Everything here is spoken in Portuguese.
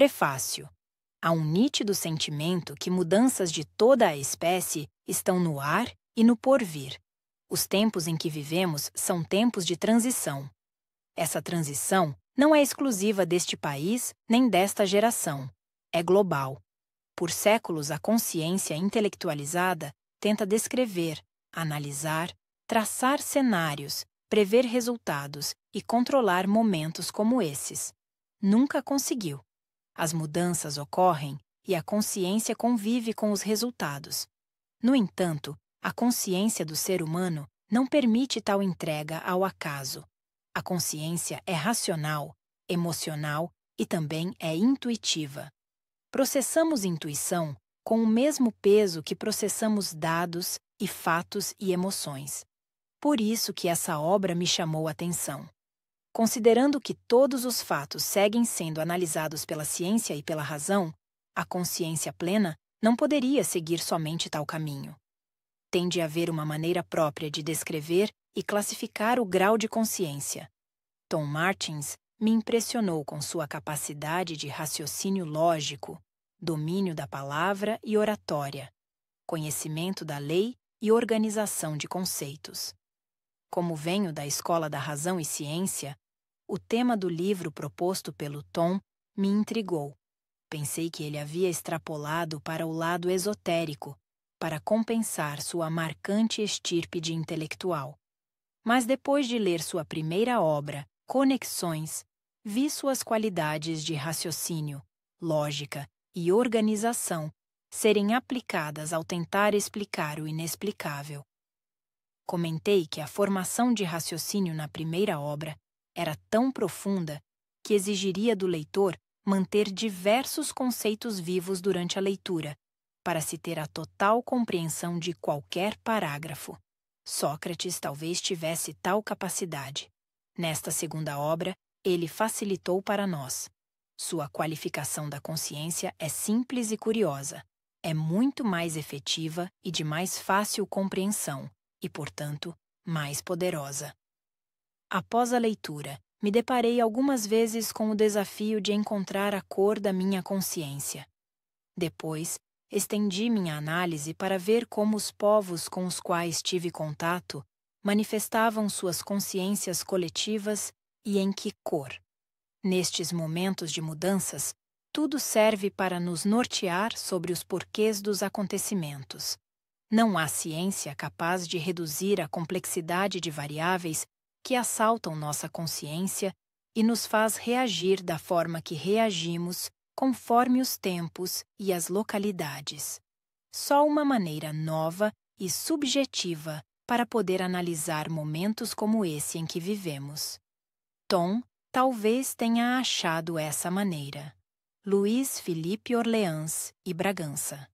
Prefácio. Há um nítido sentimento que mudanças de toda a espécie estão no ar e no porvir. Os tempos em que vivemos são tempos de transição. Essa transição não é exclusiva deste país nem desta geração. É global. Por séculos, a consciência intelectualizada tenta descrever, analisar, traçar cenários, prever resultados e controlar momentos como esses. Nunca conseguiu. As mudanças ocorrem e a consciência convive com os resultados. No entanto, a consciência do ser humano não permite tal entrega ao acaso. A consciência é racional, emocional e também é intuitiva. Processamos intuição com o mesmo peso que processamos dados e fatos e emoções. Por isso que essa obra me chamou a atenção. Considerando que todos os fatos seguem sendo analisados pela ciência e pela razão, a consciência plena não poderia seguir somente tal caminho. Tem de haver uma maneira própria de descrever e classificar o grau de consciência. Tom Martins me impressionou com sua capacidade de raciocínio lógico, domínio da palavra e oratória, conhecimento da lei e organização de conceitos. Como venho da Escola da Razão e Ciência, o tema do livro proposto pelo Tom me intrigou. Pensei que ele havia extrapolado para o lado esotérico, para compensar sua marcante estirpe de intelectual. Mas depois de ler sua primeira obra, Conexões, vi suas qualidades de raciocínio, lógica e organização serem aplicadas ao tentar explicar o inexplicável. Comentei que a formação de raciocínio na primeira obra era tão profunda que exigiria do leitor manter diversos conceitos vivos durante a leitura, para se ter a total compreensão de qualquer parágrafo. Sócrates talvez tivesse tal capacidade. Nesta segunda obra, ele facilitou para nós. Sua qualificação da consciência é simples e curiosa, é muito mais efetiva e de mais fácil compreensão, e, portanto, mais poderosa. Após a leitura, me deparei algumas vezes com o desafio de encontrar a cor da minha consciência. Depois, estendi minha análise para ver como os povos com os quais tive contato manifestavam suas consciências coletivas e em que cor. Nestes momentos de mudanças, tudo serve para nos nortear sobre os porquês dos acontecimentos. Não há ciência capaz de reduzir a complexidade de variáveis que assaltam nossa consciência e nos faz reagir da forma que reagimos conforme os tempos e as localidades. Só uma maneira nova e subjetiva para poder analisar momentos como esse em que vivemos. Tom talvez tenha achado essa maneira. Luiz Felipe Orleans e Bragança